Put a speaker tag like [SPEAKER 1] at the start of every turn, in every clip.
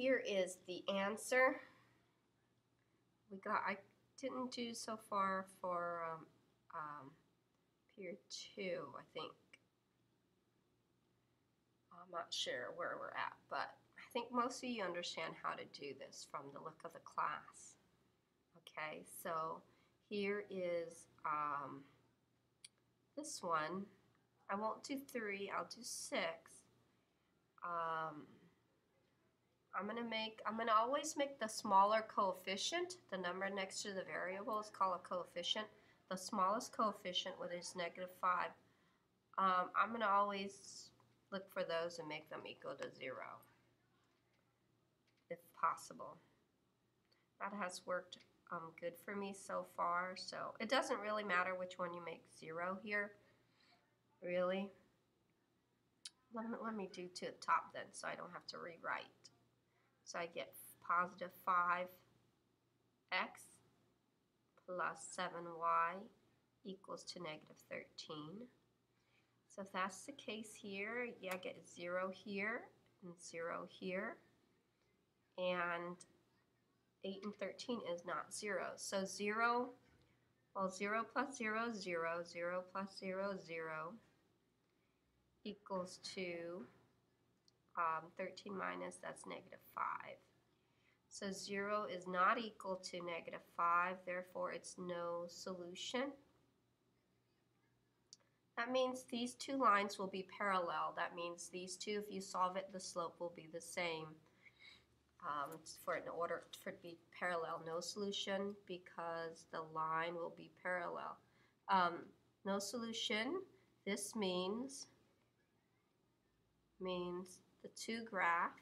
[SPEAKER 1] here is the answer. We got, I didn't do so far for um, um, period two, I think. I'm not sure where we're at, but I think most of you understand how to do this from the look of the class. Okay, so here is um, this one. I won't do three, I'll do six. Um, I'm gonna make, I'm gonna always make the smaller coefficient, the number next to the variable is called a coefficient. The smallest coefficient, whether it's negative five, um, I'm gonna always look for those and make them equal to zero, if possible. That has worked um, good for me so far, so it doesn't really matter which one you make zero here, really. Let me, let me do to the top then, so I don't have to rewrite. So I get positive 5x plus 7y equals to negative 13. So if that's the case here, yeah, I get 0 here and 0 here. And 8 and 13 is not 0. So 0, well 0 plus 0 is 0, 0 plus 0 is 0 equals to um, 13 minus, that's negative 5. So 0 is not equal to negative 5, therefore it's no solution. That means these two lines will be parallel. That means these two, if you solve it, the slope will be the same. Um, for in order for it to be parallel, no solution because the line will be parallel. Um, no solution, this means means the two graph,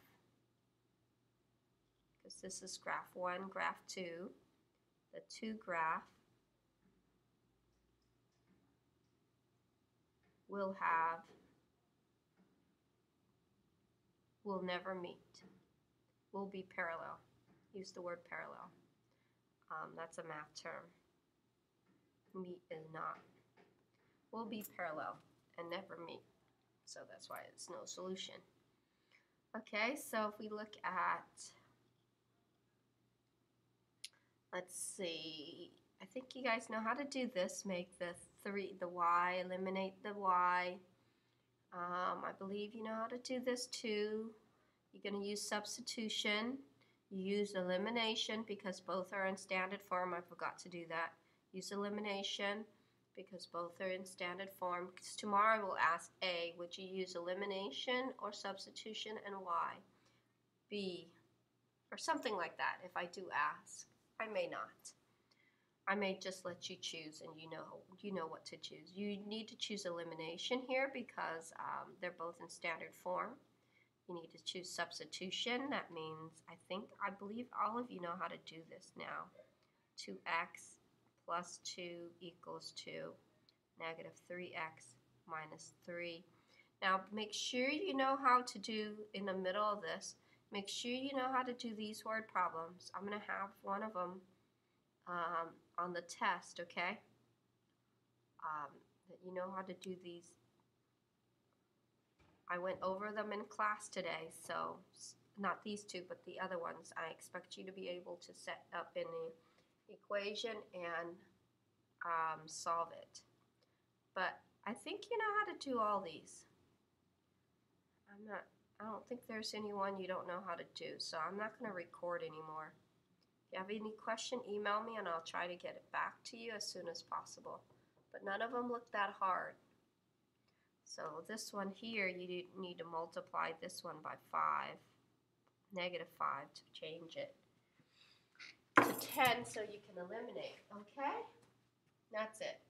[SPEAKER 1] because this is graph 1, graph 2, the two graph will have, will never meet, will be parallel. Use the word parallel. Um, that's a math term. Meet is not. Will be parallel and never meet. So that's why it's no solution. Okay, so if we look at, let's see, I think you guys know how to do this. Make the three, the y, eliminate the y. Um, I believe you know how to do this too. You're going to use substitution. You use elimination because both are in standard form. I forgot to do that. Use elimination because both are in standard form. Because tomorrow we'll ask A, would you use elimination or substitution and why? B, or something like that if I do ask. I may not. I may just let you choose and you know you know what to choose. You need to choose elimination here because um, they're both in standard form. You need to choose substitution. That means, I think, I believe all of you know how to do this now. 2x plus 2 equals 2, negative 3x minus 3. Now make sure you know how to do in the middle of this, make sure you know how to do these word problems. I'm going to have one of them um, on the test, okay? Um, that you know how to do these. I went over them in class today, so not these two, but the other ones. I expect you to be able to set up in the equation and um, solve it. But I think you know how to do all these. I'm not, I don't think there's anyone you don't know how to do, so I'm not going to record anymore. If you have any question, email me and I'll try to get it back to you as soon as possible. But none of them look that hard. So this one here, you need to multiply this one by 5, negative 5 to change it 10 so you can eliminate, okay? That's it.